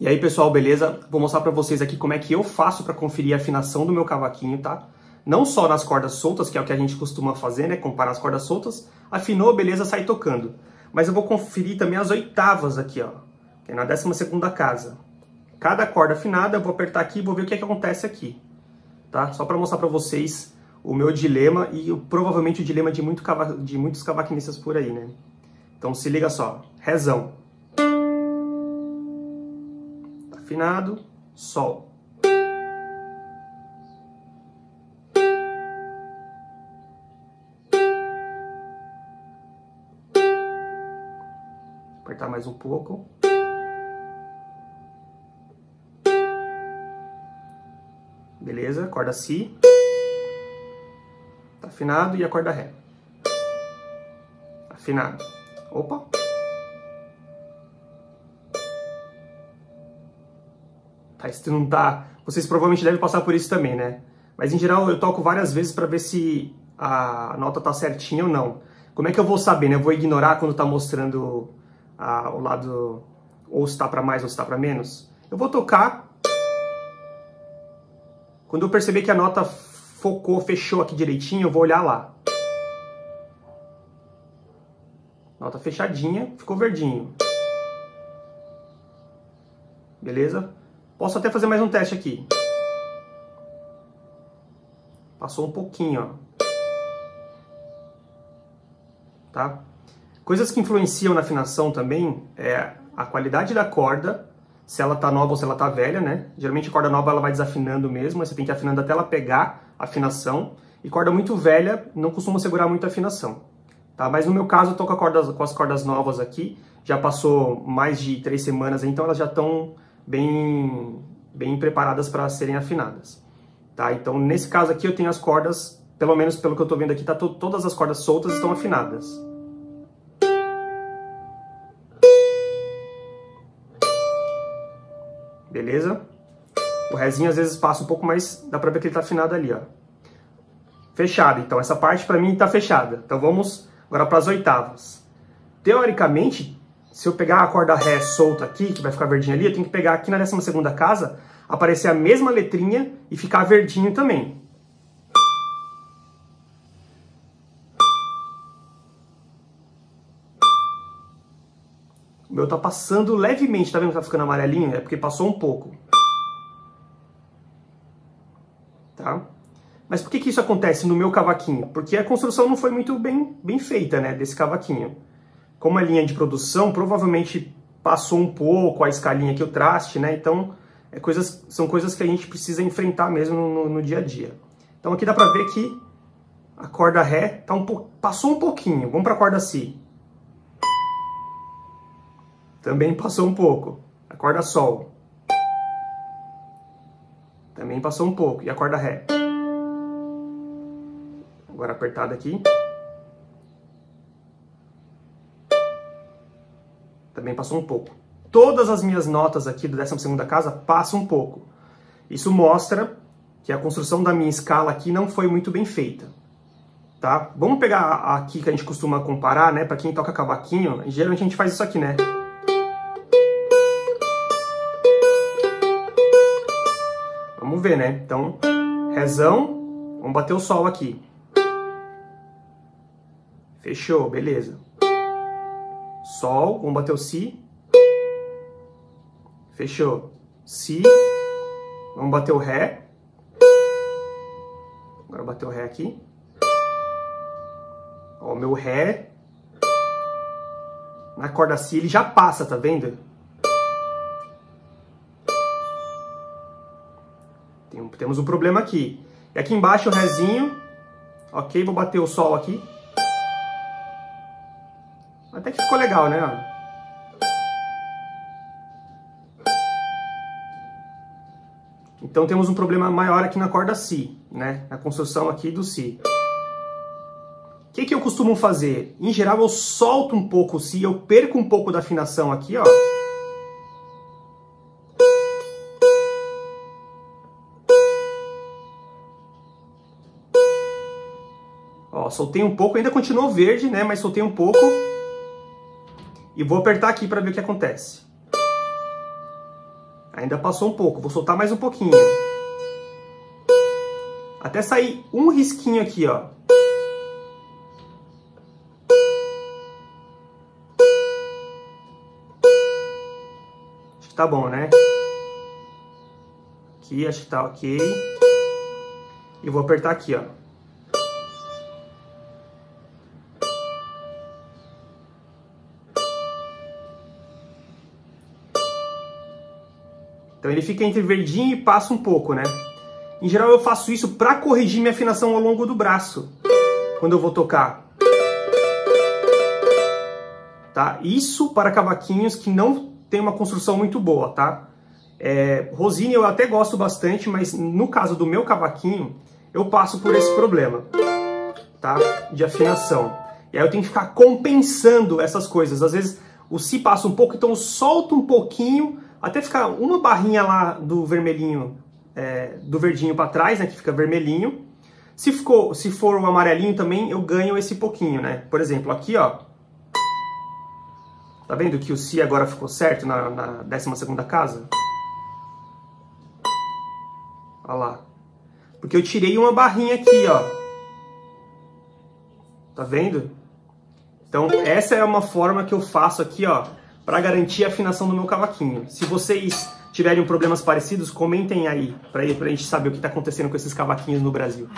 E aí, pessoal, beleza? Vou mostrar para vocês aqui como é que eu faço para conferir a afinação do meu cavaquinho, tá? Não só nas cordas soltas, que é o que a gente costuma fazer, né? Comparar as cordas soltas. Afinou, beleza, sai tocando. Mas eu vou conferir também as oitavas aqui, ó. Que é na 12 segunda casa. Cada corda afinada, eu vou apertar aqui e vou ver o que, é que acontece aqui. Tá? Só para mostrar para vocês o meu dilema e provavelmente o dilema de, muito cava... de muitos cavaquinistas por aí, né? Então se liga só. Rezão. Afinado, Sol. Apertar mais um pouco. Beleza, corda Si. Tá afinado e a corda Ré. Afinado. Opa! Tá, se não tá, vocês provavelmente devem passar por isso também, né? Mas em geral eu toco várias vezes para ver se a nota tá certinha ou não. Como é que eu vou saber, né? Eu vou ignorar quando tá mostrando a, o lado ou se tá para mais ou se tá para menos? Eu vou tocar quando eu perceber que a nota focou, fechou aqui direitinho, eu vou olhar lá. Nota fechadinha, ficou verdinho. Beleza? Posso até fazer mais um teste aqui. Passou um pouquinho, ó. Tá? Coisas que influenciam na afinação também é a qualidade da corda, se ela tá nova ou se ela tá velha, né? Geralmente a corda nova ela vai desafinando mesmo, você tem que ir afinando até ela pegar a afinação. E corda muito velha não costuma segurar muito a afinação. Tá? Mas no meu caso eu tô com, corda, com as cordas novas aqui, já passou mais de três semanas, então elas já estão bem, bem preparadas para serem afinadas. Tá? Então, nesse caso aqui, eu tenho as cordas, pelo menos pelo que eu estou vendo aqui, tá to todas as cordas soltas estão afinadas. Beleza? O rezinho às vezes passa um pouco mais, dá pra ver que ele tá afinado ali, ó. Fechado, então essa parte para mim tá fechada. Então vamos agora para as oitavas. Teoricamente, se eu pegar a corda Ré solta aqui, que vai ficar verdinha ali, eu tenho que pegar aqui na 12 segunda casa, aparecer a mesma letrinha e ficar verdinho também. O meu tá passando levemente, tá vendo que tá ficando amarelinho? É porque passou um pouco. Tá? Mas por que, que isso acontece no meu cavaquinho? Porque a construção não foi muito bem, bem feita, né, desse cavaquinho como a linha de produção, provavelmente passou um pouco a escalinha que o traste, né? Então, é coisas, são coisas que a gente precisa enfrentar mesmo no, no dia a dia. Então aqui dá pra ver que a corda Ré tá um passou um pouquinho. Vamos pra corda Si. Também passou um pouco. A corda Sol. Também passou um pouco. E a corda Ré. Agora apertada aqui. Também passou um pouco. Todas as minhas notas aqui do 12 casa passam um pouco. Isso mostra que a construção da minha escala aqui não foi muito bem feita. Tá? Vamos pegar aqui que a gente costuma comparar, né? Para quem toca cavaquinho, geralmente a gente faz isso aqui, né? Vamos ver, né? Então, rezão, vamos bater o sol aqui. Fechou, beleza. Sol, vamos bater o Si. Fechou. Si. Vamos bater o Ré. Agora bater o Ré aqui. Ó, o meu Ré. Na corda Si ele já passa, tá vendo? Tem, temos um problema aqui. E aqui embaixo o Rézinho. Ok, vou bater o Sol aqui. Até que ficou legal, né? Então temos um problema maior aqui na corda Si, né? Na construção aqui do Si. O que, que eu costumo fazer? Em geral eu solto um pouco o Si, eu perco um pouco da afinação aqui, ó. Ó, soltei um pouco, ainda continuou verde, né? Mas soltei um pouco. E vou apertar aqui para ver o que acontece. Ainda passou um pouco, vou soltar mais um pouquinho. Até sair um risquinho aqui, ó. Acho que tá bom, né? Aqui, acho que tá ok. E vou apertar aqui, ó. Então ele fica entre verdinho e passa um pouco, né? Em geral eu faço isso para corrigir minha afinação ao longo do braço, quando eu vou tocar. Tá? Isso para cavaquinhos que não tem uma construção muito boa, tá? É, Rosine eu até gosto bastante, mas no caso do meu cavaquinho, eu passo por esse problema, tá? De afinação. E aí eu tenho que ficar compensando essas coisas. Às vezes o Si passa um pouco, então eu solto um pouquinho até ficar uma barrinha lá do vermelhinho, é, do verdinho para trás, né, que fica vermelhinho. Se, ficou, se for o amarelinho também, eu ganho esse pouquinho, né? Por exemplo, aqui, ó. Tá vendo que o Si agora ficou certo na, na 12 casa? Olha lá. Porque eu tirei uma barrinha aqui, ó. Tá vendo? Então, essa é uma forma que eu faço aqui, ó para garantir a afinação do meu cavaquinho. Se vocês tiverem problemas parecidos, comentem aí, para a gente saber o que está acontecendo com esses cavaquinhos no Brasil.